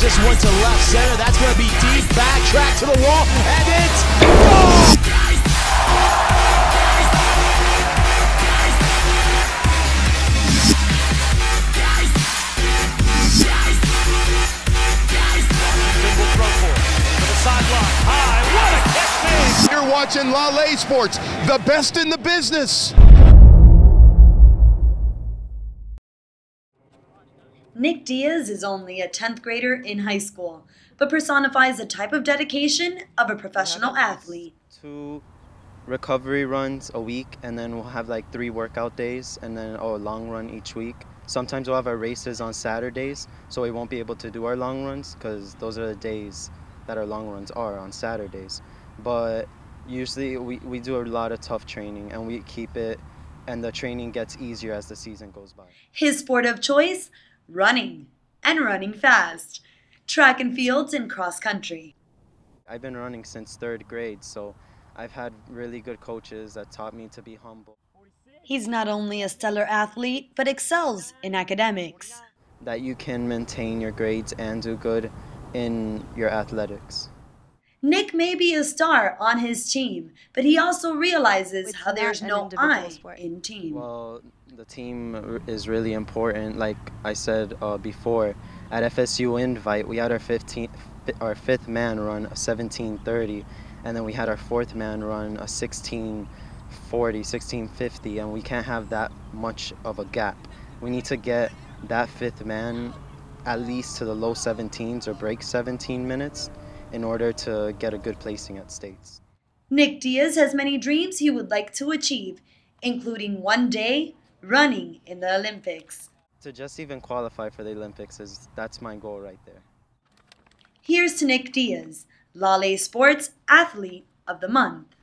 this one to left center. That's going to be deep. Back track to the wall. And it's goal! Single throw for it. To the sideline. High. What a catch made. You're watching La Ley Sports, the best in the business. Nick Diaz is only a 10th grader in high school, but personifies the type of dedication of a professional athlete. two recovery runs a week and then we'll have like three workout days and then oh, a long run each week. Sometimes we'll have our races on saturdays so we won't be able to do our long runs because those are the days that our long runs are on saturdays. But usually we, we do a lot of tough training and we keep it and the training gets easier as the season goes by. His sport of choice running, and running fast, track and fields, and cross country. i've been running since third grade so i've had really good coaches that taught me to be humble He's not only a stellar athlete, but excels in academics. that you can maintain your grades and do good in your athletics. Nick may be a star on his team, but he also realizes It's how there's no individual I sport. in team. Well, the team is really important. Like I said uh, before, at FSU Invite, we had our 15th, our fifth man run a 17:30, and then we had our fourth man run a 16:40, 16:50, and we can't have that much of a gap. We need to get that fifth man at least to the low 17s or break 17 minutes in order to get a good placing at states. Nick Diaz has many dreams he would like to achieve, including one day running in the Olympics. To just even qualify for the Olympics is that's my goal right there. Here's to Nick Diaz, La Ley Sports Athlete of the Month.